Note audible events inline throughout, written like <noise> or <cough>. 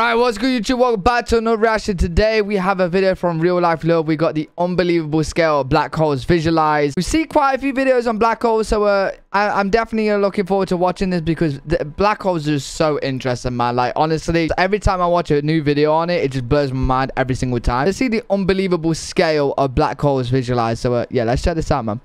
Right, what's good YouTube? Welcome back to another reaction. Today we have a video from Real Life Lore. We got the unbelievable scale of black holes visualized. We see quite a few videos on black holes, so uh, I, am definitely looking forward to watching this because black holes are so interesting, man. Like honestly, every time I watch a new video on it, it just blows my mind every single time. To see the unbelievable scale of black holes visualized. So uh, yeah, let's check this out, man.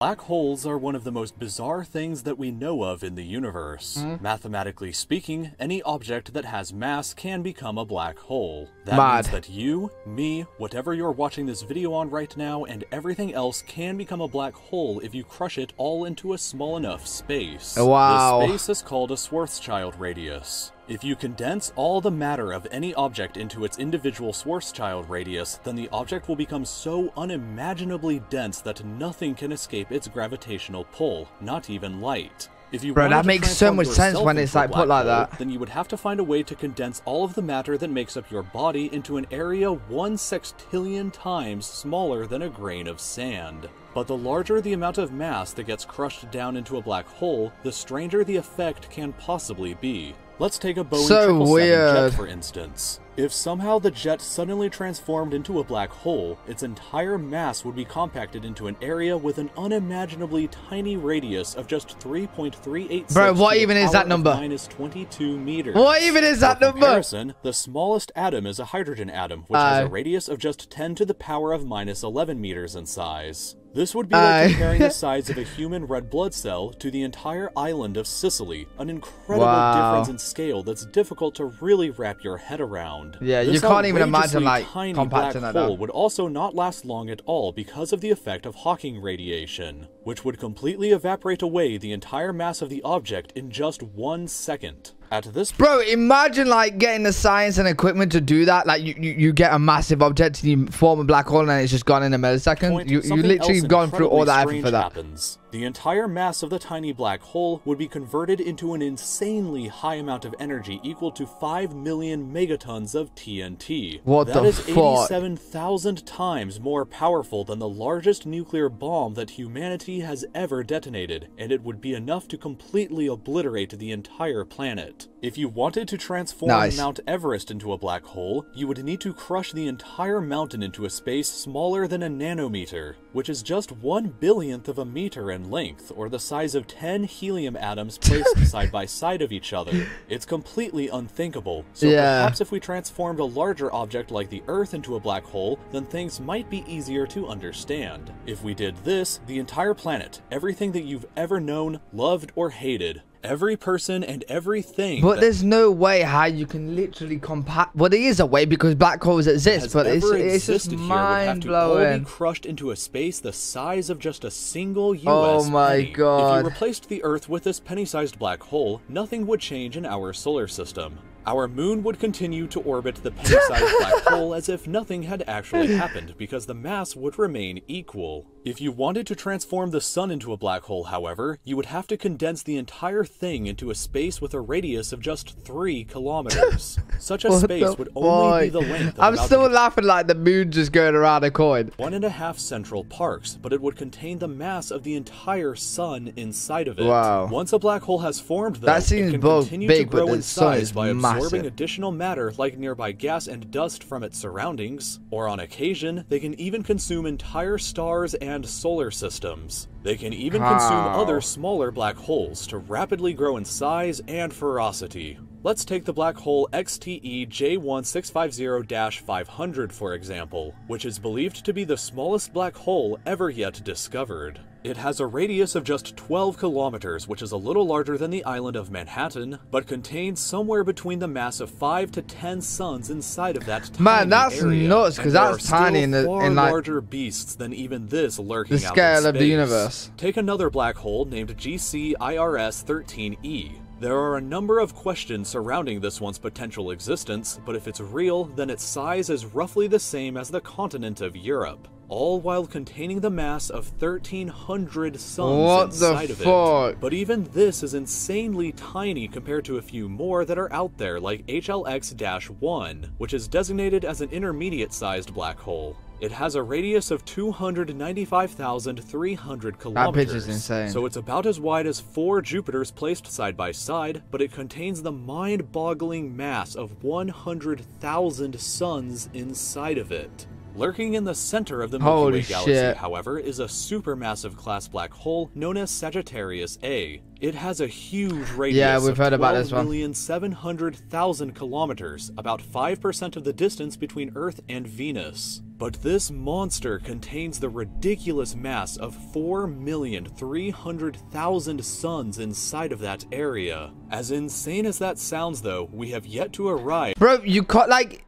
Black holes are one of the most bizarre things that we know of in the universe. Mm. Mathematically speaking, any object that has mass can become a black hole. That Mad. means that you, me, whatever you're watching this video on right now, and everything else can become a black hole if you crush it all into a small enough space. Wow. This space is called a Schwarzschild radius. If you condense all the matter of any object into its individual Schwarzschild radius, then the object will become so unimaginably dense that nothing can escape its gravitational pull, not even light. If you Bro, that makes so much sense when it's like put like hole, that. Then you would have to find a way to condense all of the matter that makes up your body into an area one sextillion times smaller than a grain of sand. But the larger the amount of mass that gets crushed down into a black hole, the stranger the effect can possibly be. Let's take a Boeing so 777 jet for instance. If somehow the jet suddenly transformed into a black hole, its entire mass would be compacted into an area with an unimaginably tiny radius of just 3.386 Bro, what even is that number? Minus 22 meters. What even is that number? for number? the smallest atom is a hydrogen atom, which uh, has a radius of just 10 to the power of minus 11 meters in size. This would be like uh, comparing the <laughs> size of a human red blood cell to the entire island of Sicily, an incredible wow. difference in scale that's difficult to really wrap your head around. Yeah, this you can't even imagine like tiny black hole would also not last long at all because of the effect of Hawking radiation, which would completely evaporate away the entire mass of the object in just one second. At this Bro, imagine like getting the science and equipment to do that. Like you, you, you get a massive object and you form a black hole and it's just gone in a millisecond. Point, you, you literally gone through all that effort for that. Happens. The entire mass of the tiny black hole would be converted into an insanely high amount of energy equal to 5 million megatons of TNT. What that the is 87,000 times more powerful than the largest nuclear bomb that humanity has ever detonated, and it would be enough to completely obliterate the entire planet. If you wanted to transform nice. Mount Everest into a black hole, you would need to crush the entire mountain into a space smaller than a nanometer, which is just one billionth of a meter in length, or the size of 10 helium atoms <laughs> placed side by side of each other. It's completely unthinkable, so yeah. perhaps if we transformed a larger object like the Earth into a black hole, then things might be easier to understand. If we did this, the entire planet, everything that you've ever known, loved, or hated, every person and everything. But there's no way how you can literally compact. Well, there is a way because black holes exist, but it's, it's just mind blowing. crushed into a space the size of just a single U.S. Oh my penny. god! If you replaced the Earth with this penny-sized black hole, nothing would change in our solar system. Our moon would continue to orbit the penny-sized <laughs> black hole as if nothing had actually happened because the mass would remain equal. If you wanted to transform the sun into a black hole, however, you would have to condense the entire thing into a space with a radius of just 3 kilometers. <laughs> Such a space would only be the length I'm still laughing like the moon just going around a coin. One and a half central parks, but it would contain the mass of the entire sun inside of it. Wow. Once a black hole has formed, though, that seems it can both continue big, to grow but in size by massive. Absorbing additional matter like nearby gas and dust from its surroundings, or on occasion, they can even consume entire stars and solar systems. They can even consume other smaller black holes to rapidly grow in size and ferocity. Let's take the black hole XTE J1650-500 for example, which is believed to be the smallest black hole ever yet discovered. It has a radius of just 12 kilometers, which is a little larger than the island of Manhattan, but contains somewhere between the mass of 5 to 10 suns inside of that tiny Man, that's area. nuts, because that's tiny in the in like larger beasts than even this lurking the scale of the universe. Take another black hole named GCIRS 13E. There are a number of questions surrounding this one's potential existence, but if it's real, then its size is roughly the same as the continent of Europe. All while containing the mass of 1,300 suns What inside of fuck? it. But even this is insanely tiny compared to a few more that are out there, like HLX-1, which is designated as an intermediate-sized black hole. It has a radius of 295,300 kilometers. picture's insane. So it's about as wide as four Jupiters placed side by side, but it contains the mind-boggling mass of 100,000 suns inside of it. Lurking in the center of the Milky Holy Way galaxy, shit. however, is a supermassive class black hole known as Sagittarius A. It has a huge radius Yeah, we've of heard about this one. 12,700,000 kilometers, about 5% of the distance between Earth and Venus. But this monster contains the ridiculous mass of 4,300,000 suns inside of that area. As insane as that sounds though, we have yet to arrive Bro, you can't like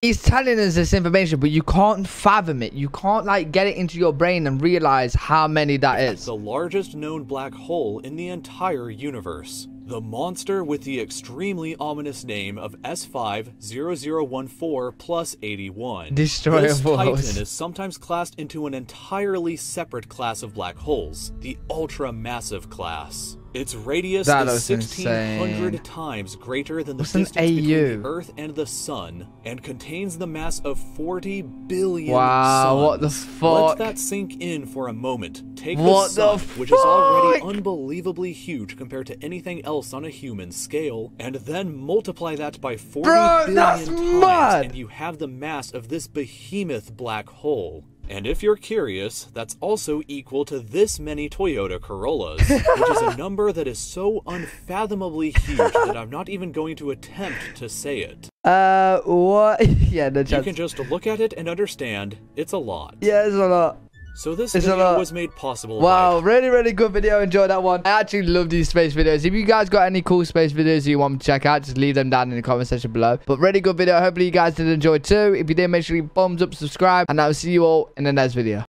he's telling us this information, but you can't fathom it. You can't like get it into your brain and realize how many that is. the largest known black hole in the entire universe. The monster with the extremely ominous name of S50014 plus 81. Destroyer This titan is sometimes classed into an entirely separate class of black holes, the ultra-massive class. Its radius That is 1600 insane. times greater than the What's distance between the Earth and the Sun, and contains the mass of 40 billion Wow, what the fuck? Let that sink in for a moment. Take What the the sun, which is already unbelievably huge compared to anything else on a human scale, and then multiply that by 40 Bro, billion that's times, mad. and you have the mass of this behemoth black hole. And if you're curious, that's also equal to this many Toyota Corollas, which is a <laughs> number that is so unfathomably huge that I'm not even going to attempt to say it. Uh what <laughs> yeah, no You can just look at it and understand it's a lot. Yeah, it's a lot. So this It's video was made possible Wow, really, really good video. Enjoyed that one. I actually love these space videos. If you guys got any cool space videos you want me to check out, just leave them down in the comment section below. But really good video. Hopefully you guys did enjoy too. If you did, make sure you thumbs up, subscribe, and I'll see you all in the next video.